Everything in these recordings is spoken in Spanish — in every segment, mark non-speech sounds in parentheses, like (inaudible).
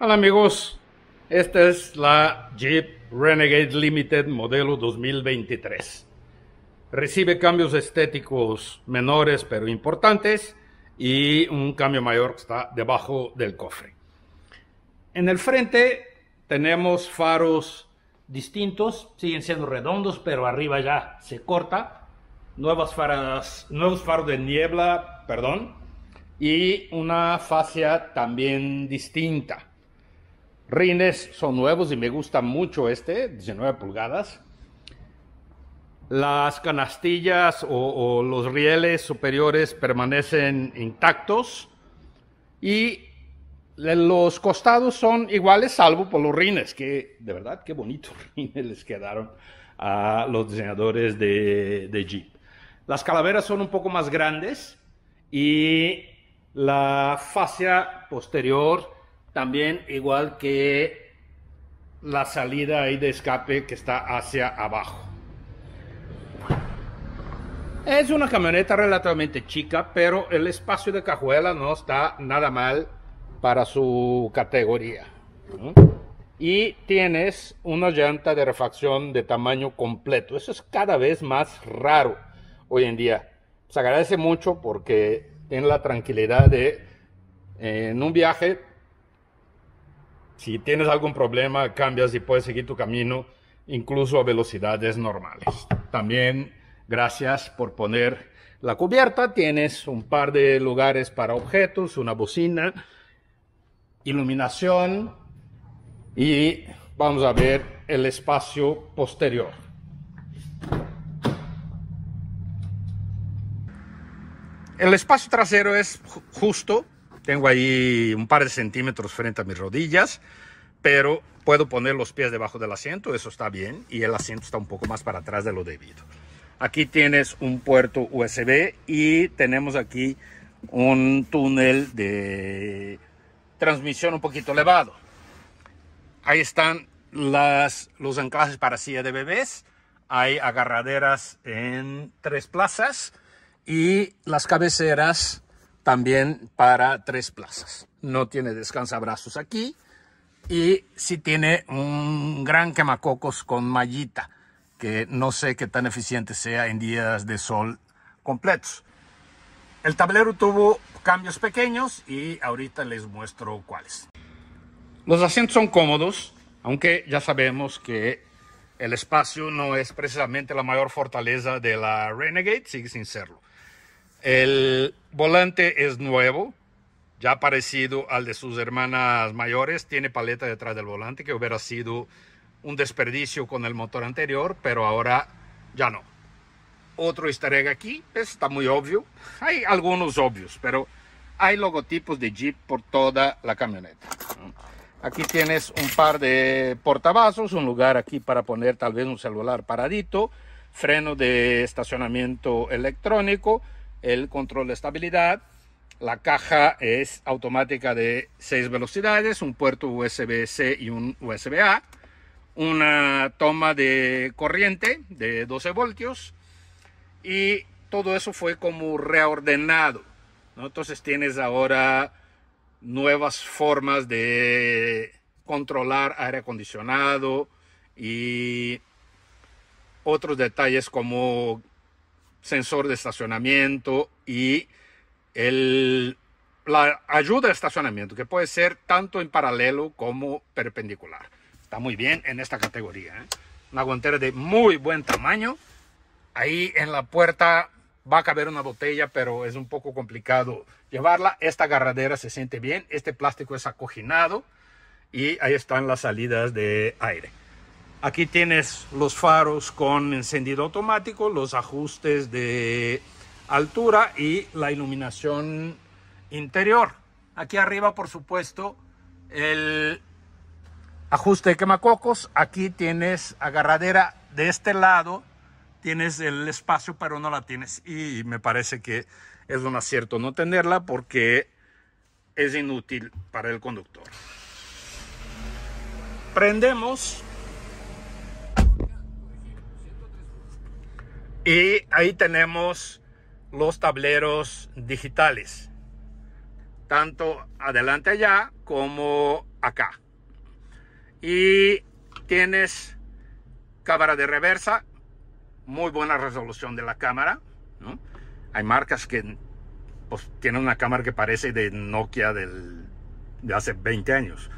Hola amigos, esta es la Jeep Renegade Limited modelo 2023. Recibe cambios estéticos menores pero importantes y un cambio mayor que está debajo del cofre. En el frente tenemos faros distintos, siguen siendo redondos pero arriba ya se corta. Nuevas faras, nuevos faros de niebla, perdón, y una fascia también distinta. Rines son nuevos y me gusta mucho este, 19 pulgadas. Las canastillas o, los rieles superiores permanecen intactos y los costados son iguales salvo por los rines, que de verdad qué bonitos (laughs) rines les quedaron a los diseñadores de, de Jeep. Las calaveras son un poco más grandes y la fascia posterior también igual que la salida ahí de escape que está hacia abajo. Es una camioneta relativamente chica, pero el espacio de cajuela no está nada mal para su categoría. Y tienes una llanta de refacción de tamaño completo. Eso es cada vez más raro hoy en día. Se agradece mucho porque tiene la tranquilidad de en un viaje si tienes algún problema, cambias y puedes seguir tu camino, incluso a velocidades normales. También, gracias por poner la cubierta. Tienes un par de lugares para objetos, una bocina, iluminación y vamos a ver el espacio posterior. El espacio trasero es justo, tengo ahí un par de centímetros frente a mis rodillas, pero puedo poner los pies debajo del asiento, eso está bien, y el asiento está un poco más para atrás de lo debido. Aquí tienes un puerto USB y tenemos aquí un túnel de transmisión un poquito elevado. Ahí están las, los anclajes para silla de bebés. Hay agarraderas en tres plazas y las cabeceras también para tres plazas. No tiene descansabrazos aquí y sí tiene un gran quemacocos con mallita, que no sé qué tan eficiente sea en días de sol completos. El tablero tuvo cambios pequeños y ahorita les muestro cuáles. Los asientos son cómodos, aunque ya sabemos que el espacio no es precisamente la mayor fortaleza de la Renegade, sigue sin serlo. El volante es nuevo, ya parecido al de sus hermanas mayores. Tiene paleta detrás del volante, que hubiera sido un desperdicio con el motor anterior, pero ahora ya no. Otro easter egg aquí, está muy obvio. Hay algunos obvios, pero hay logotipos de Jeep por toda la camioneta. Aquí tienes un par de portavasos, un lugar aquí para poner tal vez un celular paradito, freno de estacionamiento electrónico, el control de estabilidad. La caja es automática de 6 velocidades, un puerto USB-C y un USB-A, una toma de corriente de 12 voltios y todo eso fue como reordenado. Entonces tienes ahora nuevas formas de controlar aire acondicionado y otros detalles como sensor de estacionamiento y el, la ayuda de estacionamiento, que puede ser tanto en paralelo como perpendicular. Está muy bien en esta categoría. ¿eh? Una guantera de muy buen tamaño. Ahí en la puerta va a caber una botella, pero es un poco complicado llevarla. Esta agarradera se siente bien. Este plástico es acoginado. Y ahí están las salidas de aire. Aquí tienes los faros con encendido automático, los ajustes de altura y la iluminación interior. Aquí arriba, por supuesto, el ajuste de quemacocos. Aquí tienes agarradera de este lado. Tienes el espacio, pero no la tienes. Y me parece que es un acierto no tenerla porque es inútil para el conductor. Prendemos Y ahí tenemos los tableros digitales, tanto adelante allá como acá. Y tienes cámara de reversa, muy buena resolución de la cámara. ¿no? Hay marcas que pues, tienen una cámara que parece de Nokia del, de hace 20 años.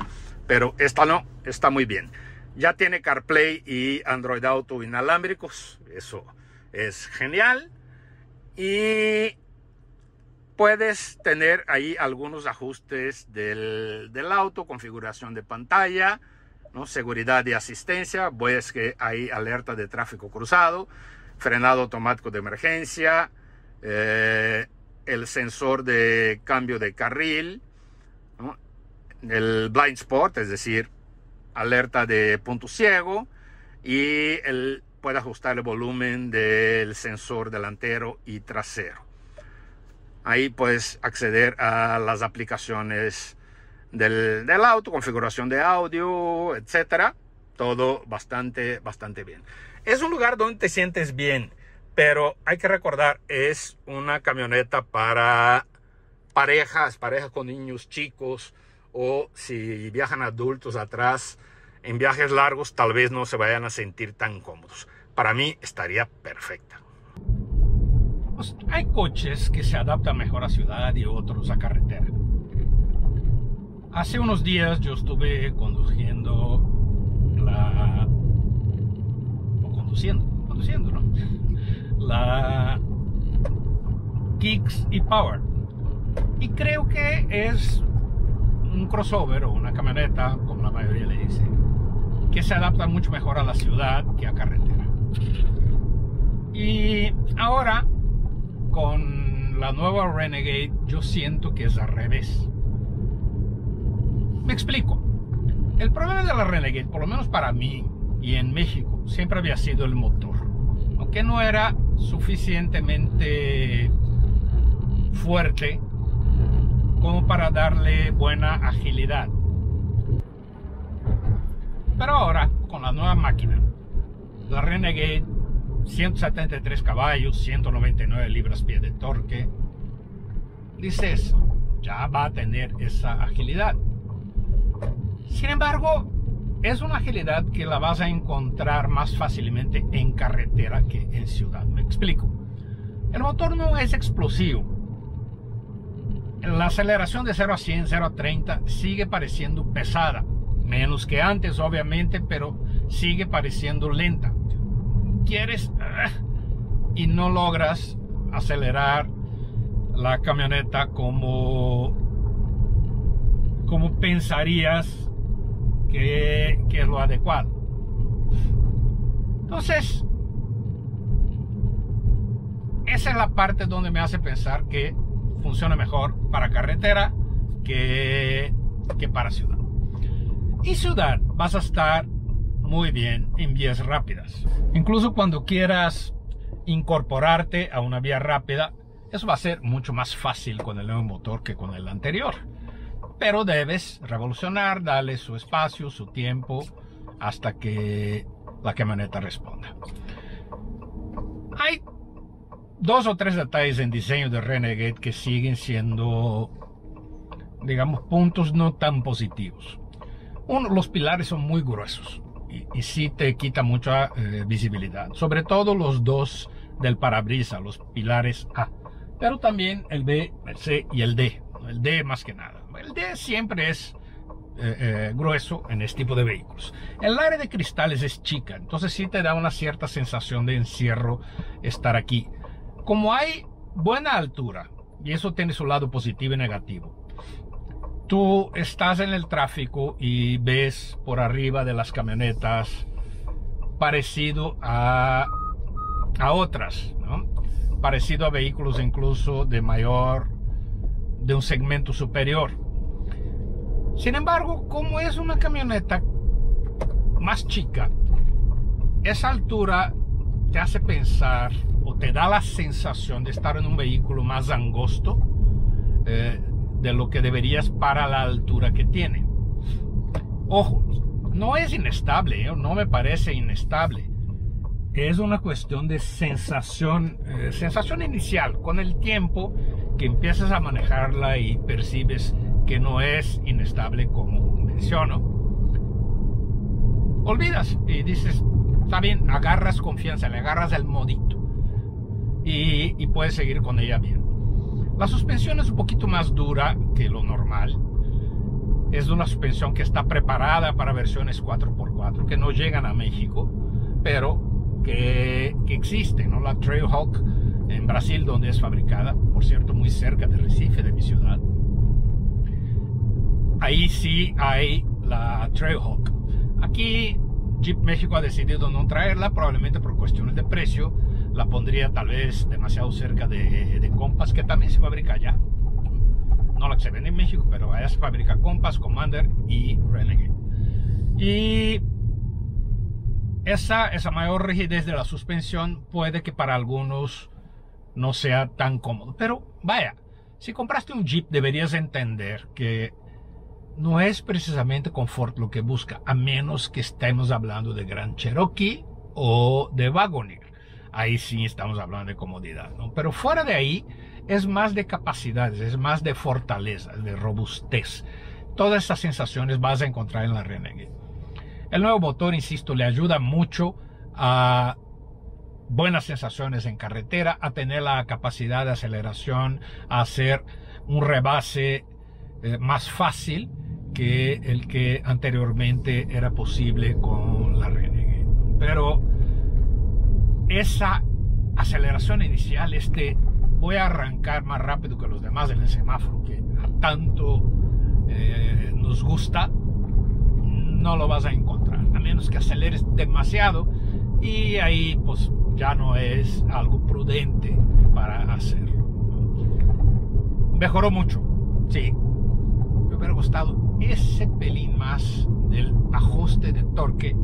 Pero esta no, está muy bien. Ya tiene CarPlay y Android Auto inalámbricos. Eso es genial. Y puedes tener ahí algunos ajustes del, del auto, configuración de pantalla, ¿no? seguridad y asistencia. Ves que hay alerta de tráfico cruzado, frenado automático de emergencia, eh, el sensor de cambio de carril, el blind spot, es decir, alerta de punto ciego y el, puede ajustar el volumen del sensor delantero y trasero. Ahí puedes acceder a las aplicaciones del, del auto, configuración de audio, etcétera. Todo bastante, bastante bien. Es un lugar donde te sientes bien, pero hay que recordar, es una camioneta para parejas, parejas con niños chicos, o si viajan adultos atrás en viajes largos tal vez no se vayan a sentir tan cómodos. Para mí estaría perfecta. Pues, hay coches que se adaptan mejor a ciudad y otros a carretera. Hace unos días yo estuve conduciendo la... o conduciendo, conduciendo, ¿no? (laughs) La Kicks y Power. Y creo que es un crossover o una camioneta, como la mayoría le dice, que se adapta mucho mejor a la ciudad que a carretera. Y ahora, con la nueva Renegade, yo siento que es al revés. Me explico. El problema de la Renegade, por lo menos para mí y en México, siempre había sido el motor. Aunque no era suficientemente fuerte como para darle buena agilidad. Pero ahora, con la nueva máquina, la Renegade 173 caballos, 199 libras-pie de torque, dices, ya va a tener esa agilidad. Sin embargo, es una agilidad que la vas a encontrar más fácilmente en carretera que en ciudad. Me explico. El motor no es explosivo, la aceleración de 0 a 100, 0 a 30 sigue pareciendo pesada. Menos que antes, obviamente, pero sigue pareciendo lenta. Quieres ah, y no logras acelerar la camioneta como, como pensarías que, que es lo adecuado. Entonces, esa es la parte donde me hace pensar que funciona mejor para carretera que, que para ciudad. Y ciudad vas a estar muy bien en vías rápidas. Incluso cuando quieras incorporarte a una vía rápida, eso va a ser mucho más fácil con el nuevo motor que con el anterior. Pero debes revolucionar, darle su espacio, su tiempo, hasta que la camioneta responda. Hay dos o tres detalles en diseño de Renegade que siguen siendo, digamos, puntos no tan positivos. Uno, los pilares son muy gruesos y, sí te quita mucha eh, visibilidad, sobre todo los dos del parabrisa, los pilares A, pero también el B, el C y el D, el D más que nada. El D siempre es eh, eh, grueso en este tipo de vehículos. El área de cristales es chica, entonces sí te da una cierta sensación de encierro estar aquí como hay buena altura, y eso tiene su lado positivo y negativo, tú estás en el tráfico y ves por arriba de las camionetas parecido a, a otras, parecido a vehículos incluso de mayor, de un segmento superior. Sin embargo, como es una camioneta más chica, esa altura te hace pensar o te da la sensación de estar en un vehículo más angosto eh, de lo que deberías para la altura que tiene. Ojo, no es inestable, ¿eh? no me parece inestable. Es una cuestión de sensación, eh, sensación inicial. Con el tiempo que empiezas a manejarla y percibes que no es inestable como menciono, olvidas y dices, está bien, agarras confianza, le agarras el modito y, y puedes seguir con ella bien. La suspensión es un poquito más dura que lo normal. Es una suspensión que está preparada para versiones 4x4 que no llegan a México, pero que, que existen, ¿no? La Trailhawk en Brasil, donde es fabricada, por cierto, muy cerca de Recife, de mi ciudad. Ahí sí hay la Trailhawk. Aquí Jeep México ha decidido no traerla, probablemente por cuestiones de precio. La pondría tal vez demasiado cerca de, de Compass, que también se fabrica allá. No la que se vende en México, pero allá se fabrica Compass, Commander y Renegade. Y esa, esa mayor rigidez de la suspensión puede que para algunos no sea tan cómodo. Pero vaya, si compraste un Jeep deberías entender que no es precisamente confort lo que busca, a menos que estemos hablando de Grand Cherokee o de Wagoneer. Ahí sí estamos hablando de comodidad, ¿no? Pero fuera de ahí es más de capacidades, es más de fortaleza, de robustez. Todas esas sensaciones vas a encontrar en la Renegade. El nuevo motor, insisto, le ayuda mucho a buenas sensaciones en carretera, a tener la capacidad de aceleración, a hacer un rebase eh, más fácil que el que anteriormente era posible con la Renegade. Pero esa aceleración inicial, este voy a arrancar más rápido que los demás en el semáforo que tanto eh, nos gusta, no lo vas a encontrar, a menos que aceleres demasiado y ahí pues ya no es algo prudente para hacerlo. Mejoró mucho, sí, me hubiera gustado ese pelín más del ajuste de torque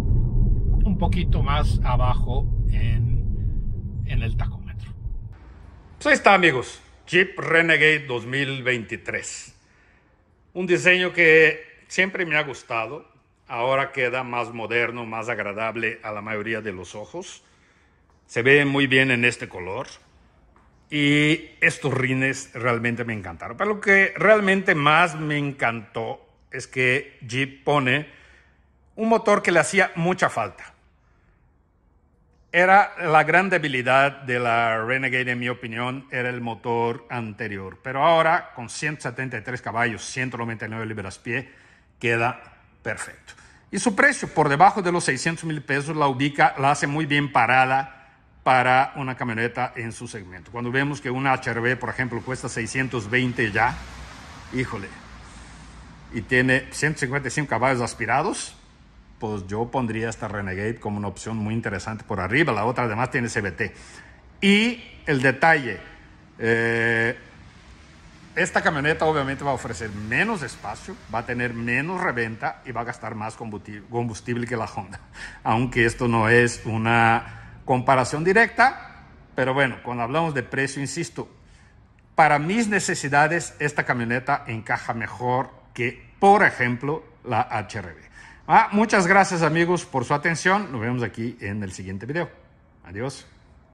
un poquito más abajo en el tacómetro. Pues ahí está amigos, Jeep Renegade 2023. Un diseño que siempre me ha gustado, ahora queda más moderno, más agradable a la mayoría de los ojos. Se ve muy bien en este color. Y estos rines realmente me encantaron. Pero lo que realmente más me encantó es que Jeep pone un motor que le hacía mucha falta. Era la gran debilidad de la Renegade, en mi opinión, era el motor anterior. Pero ahora, con 173 caballos, 199 libras-pie, queda perfecto. Y su precio, por debajo de los 600 mil pesos, la ubica, la hace muy bien parada para una camioneta en su segmento. Cuando vemos que una HRV, por ejemplo, cuesta 620 ya, híjole, y tiene 155 caballos aspirados, pues yo pondría esta Renegade como una opción muy interesante por arriba. La otra además tiene CBT. Y el detalle, eh, esta camioneta obviamente va a ofrecer menos espacio, va a tener menos reventa y va a gastar más combustible que la Honda. (laughs) Aunque esto no es una comparación directa, pero bueno, cuando hablamos de precio, insisto, para mis necesidades esta camioneta encaja mejor que, por ejemplo, la HRV. Ah, muchas gracias amigos por su atención. Nos vemos aquí en el siguiente video. Adiós.